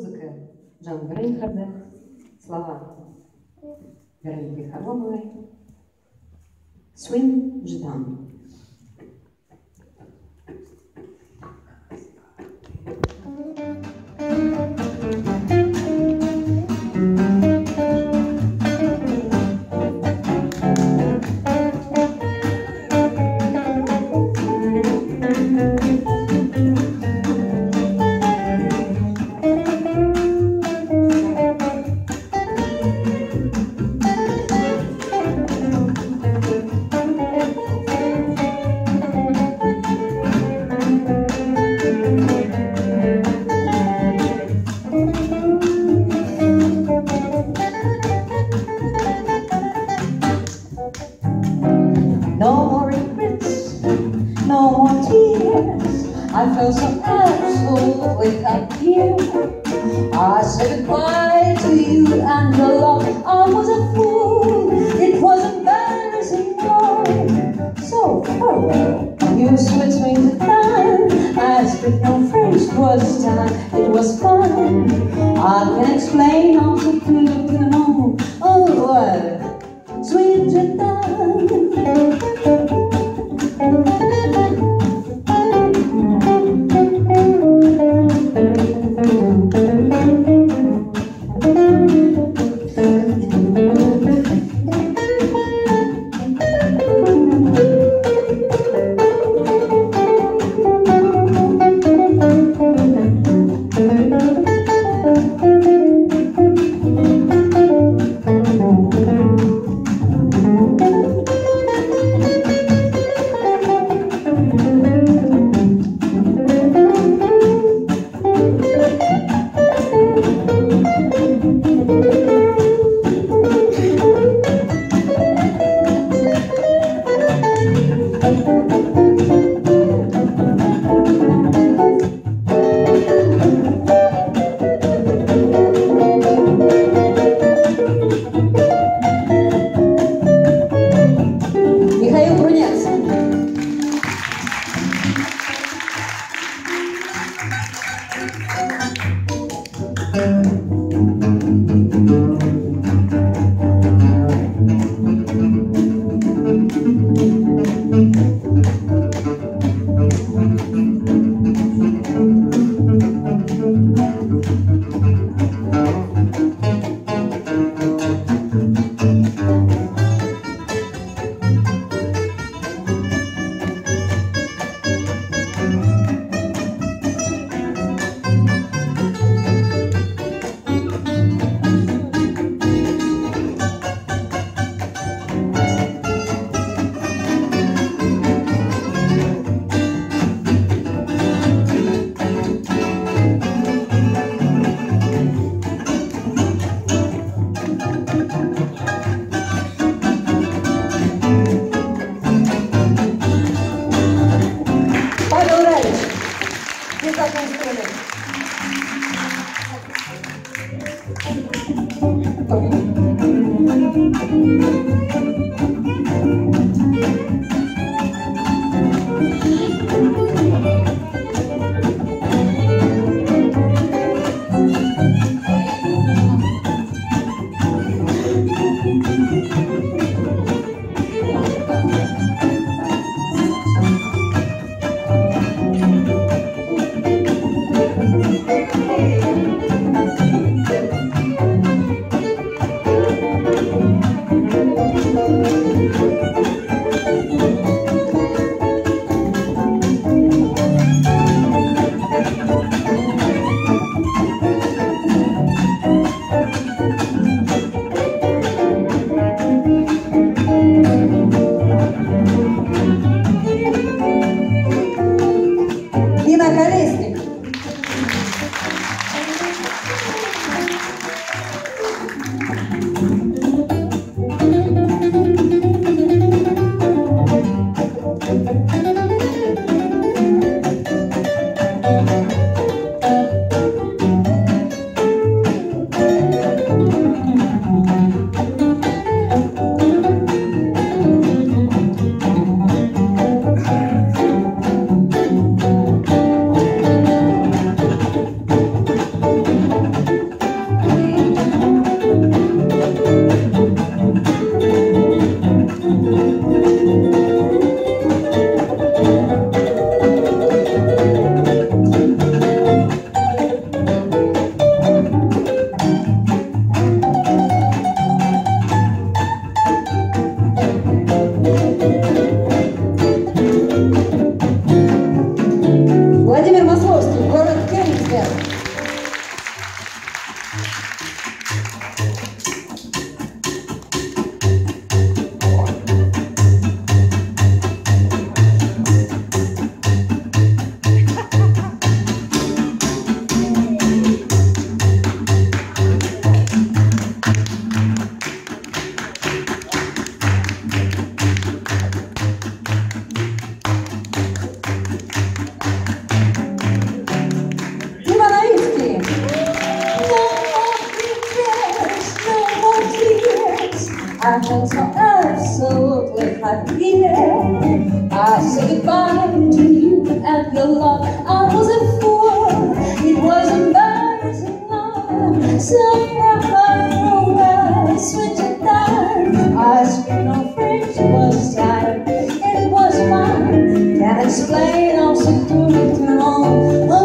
музыка Джан Брейнхарда, слова Вероники Харломовой. Swim Джитан. I felt so absolutely happy. I said goodbye to you and your love. I was a fool. It was embarrassing, boy. So farewell. You switched me to time. I speak no French was time. It was fun. I can explain all to you. 在公司的人。I felt so absolutely happy. I said goodbye to you and your love. I was a fool. It was embarrassing love. So never well, switch it down. I speak no French, was sad. It was fine. Can't explain how security on. Oh,